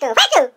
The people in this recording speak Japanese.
トファイト